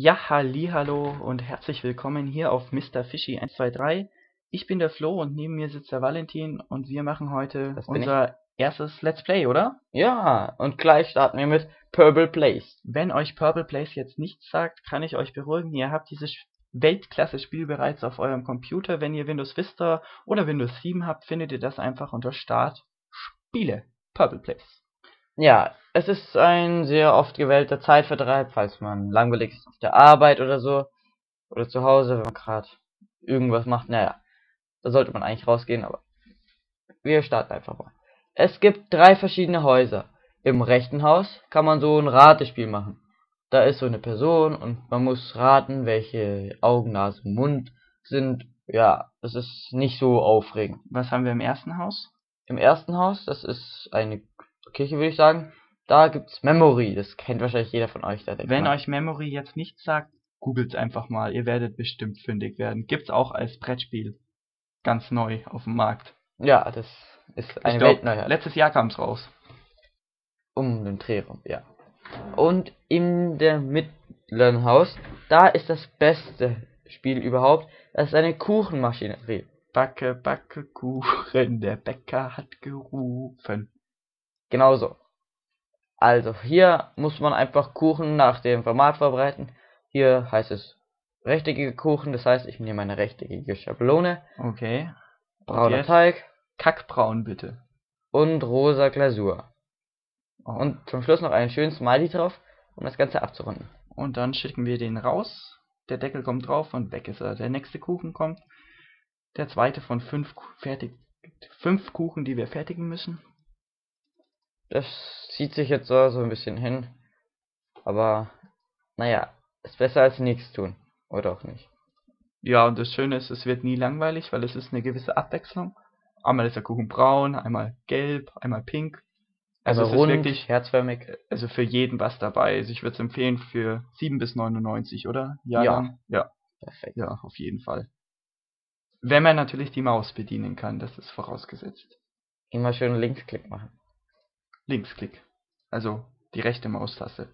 Ja, hallo und herzlich willkommen hier auf Mr. Fishy 123. Ich bin der Flo und neben mir sitzt der Valentin und wir machen heute unser erstes Let's Play, oder? Ja, und gleich starten wir mit Purple Place. Wenn euch Purple Place jetzt nichts sagt, kann ich euch beruhigen, ihr habt dieses Weltklasse-Spiel bereits auf eurem Computer. Wenn ihr Windows Vista oder Windows 7 habt, findet ihr das einfach unter Start Spiele. Purple Place. Ja, es ist ein sehr oft gewählter Zeitvertreib, falls man langweilig ist auf der Arbeit oder so. Oder zu Hause, wenn man gerade irgendwas macht. Naja, da sollte man eigentlich rausgehen, aber wir starten einfach mal. Es gibt drei verschiedene Häuser. Im rechten Haus kann man so ein Ratespiel machen. Da ist so eine Person und man muss raten, welche Augen, Nase, Mund sind. Ja, es ist nicht so aufregend. Was haben wir im ersten Haus? Im ersten Haus, das ist eine Kirche, würde ich sagen, da gibt's Memory. Das kennt wahrscheinlich jeder von euch. Da Wenn man. euch Memory jetzt nichts sagt, googelt einfach mal. Ihr werdet bestimmt fündig werden. Gibt's auch als Brettspiel. Ganz neu auf dem Markt. Ja, das ist eine ich glaub, Weltneuheit. letztes Jahr kam's raus. Um den Dreh rum, ja. Und in der mittleren Haus, da ist das beste Spiel überhaupt. Das ist eine Kuchenmaschinerie. Backe, backe Kuchen, der Bäcker hat gerufen. Genauso. Also, hier muss man einfach Kuchen nach dem Format vorbereiten. Hier heißt es rechteckige Kuchen, das heißt, ich nehme eine rechteckige Schablone, Okay. brauner? Teig Kackbraun bitte. und rosa Glasur. Oh. Und zum Schluss noch einen schönen Smiley drauf, um das Ganze abzurunden. Und dann schicken wir den raus. Der Deckel kommt drauf und weg ist er. Der nächste Kuchen kommt. Der zweite von fünf, fertig, fünf Kuchen, die wir fertigen müssen. Das zieht sich jetzt so, so ein bisschen hin. Aber, naja, ist besser als nichts tun. Oder auch nicht. Ja, und das Schöne ist, es wird nie langweilig, weil es ist eine gewisse Abwechslung. Einmal ist der Kuchen braun, einmal gelb, einmal pink. Also Also es rund, ist wirklich, herzförmig. also für jeden was dabei. Also ich würde es empfehlen für 7 bis 99, oder? Ja. Jahrgang? Ja. Perfekt. Ja, auf jeden Fall. Wenn man natürlich die Maus bedienen kann, das ist vorausgesetzt. Immer schön Linksklick machen. Linksklick. Also die rechte Maustaste.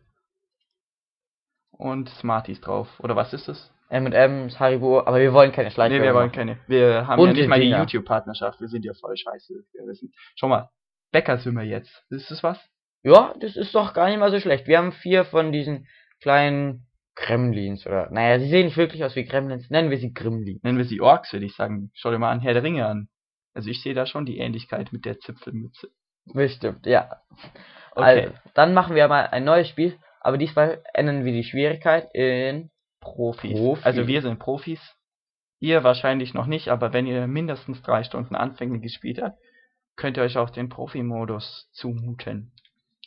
Und Smarties drauf. Oder was ist es? M&M's, Haribo, aber wir wollen keine Nee, Schleichwerbung wir wollen keine. Wir haben Und ja nicht mal die. YouTube-Partnerschaft. Wir sind ja voll scheiße. Wir wissen. Schau mal, Bäcker sind wir jetzt. Ist das was? Ja, das ist doch gar nicht mal so schlecht. Wir haben vier von diesen kleinen Gremlins oder, naja, sie sehen nicht wirklich aus wie Gremlins. Nennen wir sie Gremlins. Nennen wir sie Orks, würde ich sagen. Schau dir mal an Herr der Ringe an. Also ich sehe da schon die Ähnlichkeit mit der Zipfelmütze. Bestimmt, ja. Okay. Also, dann machen wir mal ein neues Spiel, aber diesmal ändern wir die Schwierigkeit in Profis. Profi. Also wir sind Profis. Ihr wahrscheinlich noch nicht, aber wenn ihr mindestens drei Stunden anfänglich gespielt habt, könnt ihr euch auch den Profi-Modus zumuten.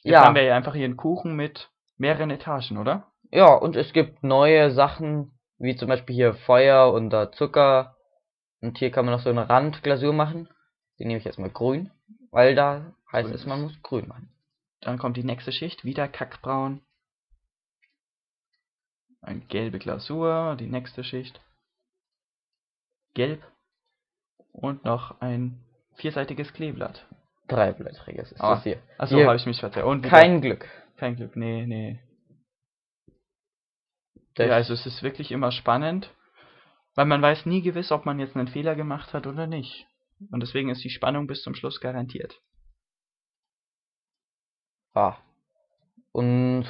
Jetzt Ja. haben wir ja einfach hier einen Kuchen mit mehreren Etagen, oder? Ja, und es gibt neue Sachen, wie zum Beispiel hier Feuer und da Zucker. Und hier kann man noch so eine Randglasur machen. Die nehme ich jetzt mal grün, weil da heißt es, man muss grün machen. Dann kommt die nächste Schicht, wieder kackbraun. Eine gelbe Glasur, die nächste Schicht. Gelb. Und noch ein vierseitiges Kleeblatt. Dreiblättriges ist Ah, das hier. Achso, habe ich mich verzerrt. Und wieder Kein Glück. kein Glück, nee, nee. Das, Ja, also es ist wirklich immer spannend, weil man weiß nie gewiss, ob man jetzt einen Fehler gemacht hat oder nicht. Und deswegen ist die Spannung bis zum Schluss garantiert. Ah. Und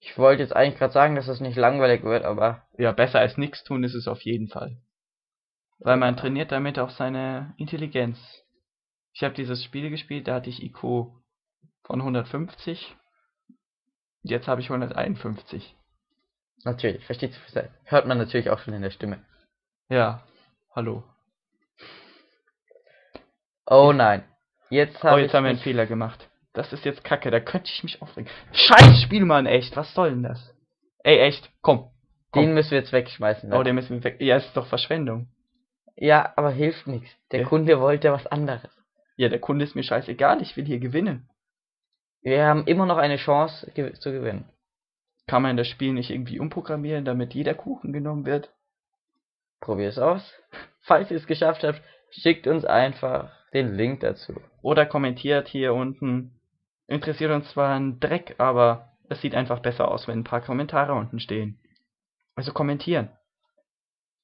ich wollte jetzt eigentlich gerade sagen, dass es nicht langweilig wird, aber Ja, besser als nichts tun ist es auf jeden Fall. Weil man trainiert damit auch seine Intelligenz. Ich habe dieses Spiel gespielt, da hatte ich IQ von 150. Jetzt habe ich 151. natürlich, versteht sich, hört man natürlich auch schon in der Stimme. Ja, hallo. Oh nein. Jetzt Oh, habe jetzt ich haben wir einen Fehler gemacht. Das ist jetzt kacke, da könnte ich mich aufregen. Scheiß Spielmann, echt, was soll denn das? Ey, echt, komm. komm. Den müssen wir jetzt wegschmeißen. Oh, den müssen wir weg. Ja, ist doch Verschwendung. Ja, aber hilft nichts. Der Ja. Kunde wollte was anderes. Ja, der Kunde ist mir scheißegal, ich will hier gewinnen. Wir haben immer noch eine Chance gew zu gewinnen. Kann man das Spiel nicht irgendwie umprogrammieren, damit jeder Kuchen genommen wird? Probier es aus. Falls ihr es geschafft habt, schickt uns einfach den Link dazu. Oder kommentiert hier unten. Interessiert uns zwar ein Dreck, aber es sieht einfach besser aus, wenn ein paar Kommentare unten stehen. Also kommentieren.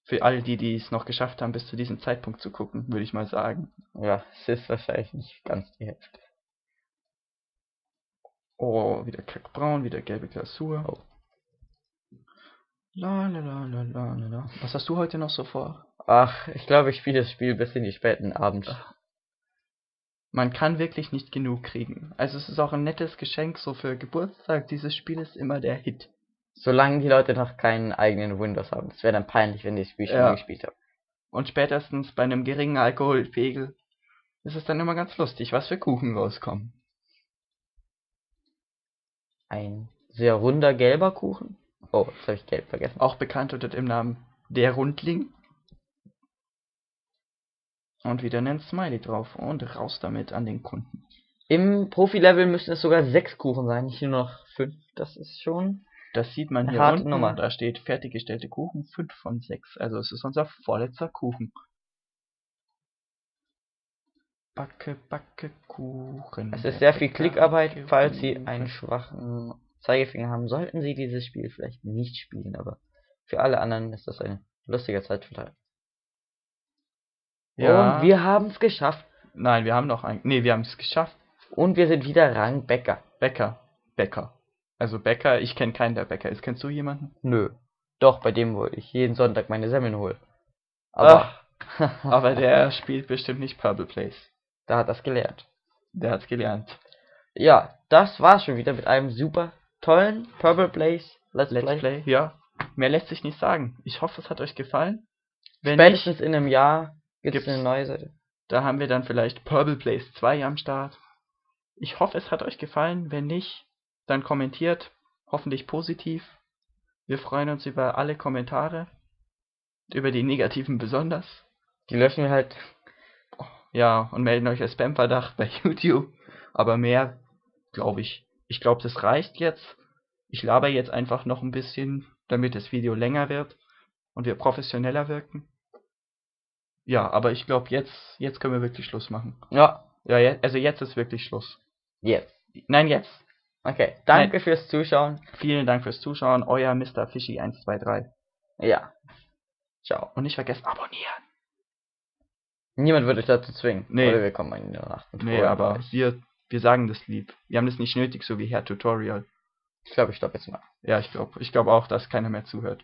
Für all die, die es noch geschafft haben, bis zu diesem Zeitpunkt zu gucken, würde ich mal sagen. Ja, es ist wahrscheinlich nicht ganz die Hälfte. Oh, wieder kackbraun, wieder gelbe Glasur. Oh. La, la, la, la, la, la, la. Was hast du heute noch so vor? Ach, ich glaube, ich spiele das Spiel bis in die späten Abend. Man kann wirklich nicht genug kriegen. Also es ist auch ein nettes Geschenk so für Geburtstag. Dieses Spiel ist immer der Hit. Solange die Leute noch keinen eigenen Windows haben. Es wäre dann peinlich, wenn die das Spiel schon Ja. gespielt haben. Und spätestens bei einem geringen Alkoholpegel ist es dann immer ganz lustig, was für Kuchen rauskommen. Ein sehr runder gelber Kuchen. Oh, jetzt habe ich gelb vergessen. Auch bekannt unter dem Namen Der Rundling. Und wieder einen Smiley drauf und raus damit an den Kunden. Im Profi-Level müssen es sogar sechs Kuchen sein, nicht nur noch fünf. Das ist schon. Das sieht man hier unten. Nummer. Da steht fertiggestellte Kuchen 5 von 6. Also es ist unser vorletzter Kuchen. Backe, backe Kuchen. Es ist sehr viel Klickarbeit. Backe Falls Sie einen schwachen Zeigefinger haben, sollten Sie dieses Spiel vielleicht nicht spielen, aber für alle anderen ist das ein lustiger Zeitvertreib. Ja. Und wir haben es geschafft. Nein, wir haben noch ein. Nee, wir haben es geschafft. Und wir sind wieder Rang Bäcker. Bäcker. Bäcker. Also Bäcker, ich kenne keinen, der Bäcker ist. Kennst du jemanden? Nö. Doch, bei dem, wo ich jeden Sonntag meine Semmeln hole. Aber Aber der spielt bestimmt nicht Purple Place. da hat das gelernt. Der hat's gelernt. Ja, das war's schon wieder mit einem super tollen Purple Place Let's, Let's Play. Play. Ja. Mehr lässt sich nicht sagen. Ich hoffe, es hat euch gefallen. Wenn Spätestens nicht, in einem Jahr gibt's, Gibt's- eine neue Seite. da haben wir dann vielleicht Purple Place 2 am Start. Ich hoffe, es hat euch gefallen. Wenn nicht, dann kommentiert. Hoffentlich positiv. Wir freuen uns über alle Kommentare. Über die negativen besonders. Die löschen wir halt. Ja, und melden euch als Spam-Verdacht bei YouTube. Aber mehr, glaube ich. Ich glaube, das reicht jetzt. Ich laber jetzt einfach noch ein bisschen, damit das Video länger wird und wir professioneller wirken. Ja, aber ich glaube, jetzt, jetzt können wir wirklich Schluss machen. Ja, Ja, je, also jetzt ist wirklich Schluss. jetzt. Nein, jetzt. Okay, danke fürs Zuschauen. Vielen Dank fürs Zuschauen. Euer Mr. Fishy 123. Ja. Ciao. Und nicht vergessen, abonnieren. Niemand wird euch dazu zwingen. Nee. Oder wir kommen in der Nacht. und Nee, vorher aber wir, wir sagen das lieb. Wir haben das nicht nötig, so wie Herr Tutorial. Ich glaube, ich stoppe jetzt mal. Ja, ich glaube. Ich glaube auch, dass keiner mehr zuhört.